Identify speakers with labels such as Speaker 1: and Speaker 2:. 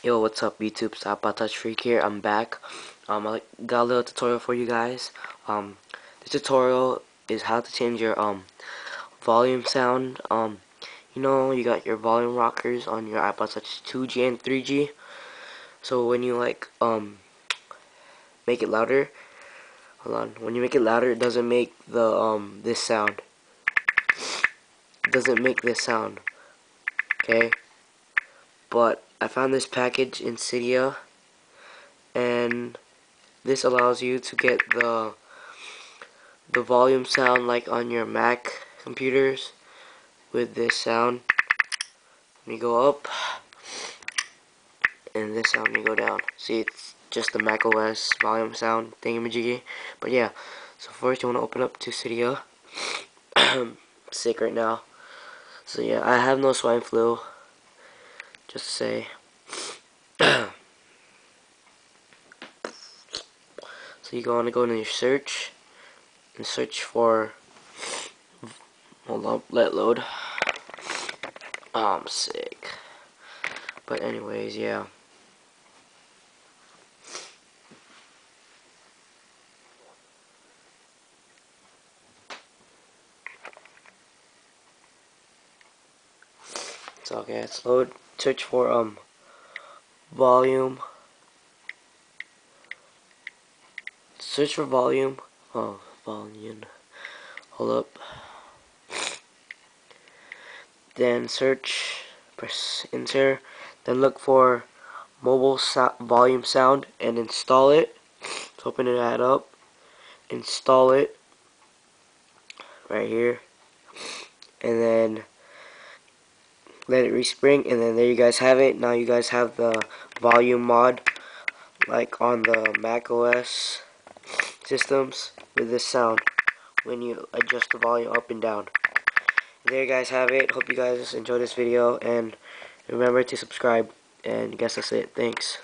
Speaker 1: Yo, what's up YouTube? Touch Freak here. I'm back. Um, I got a little tutorial for you guys. Um, this tutorial is how to change your um volume sound. Um, you know, you got your volume rockers on your iPod Touch 2G and 3G. So when you like um make it louder, hold on. When you make it louder, it doesn't make the um this sound. It doesn't make this sound. Okay, but I found this package in Cydia and this allows you to get the the volume sound like on your Mac computers with this sound. When you go up and this sound when you go down. See it's just the Mac OS volume sound thingamajiggy. But yeah so first you want to open up to Cydia. Sick right now. So yeah I have no swine flu just say. so you go on to go into your search and search for hold up, let load. Oh, I'm sick. But anyways, yeah. It's okay, it's load search for um volume. Search for volume. Oh volume. Hold up. Then search press enter. Then look for mobile so volume sound and install it. So open it up. Install it. Right here. And then let it respring and then there you guys have it. Now you guys have the volume mod like on the Mac OS systems with this sound when you adjust the volume up and down. There you guys have it. Hope you guys enjoyed this video and remember to subscribe and I guess that's it. Thanks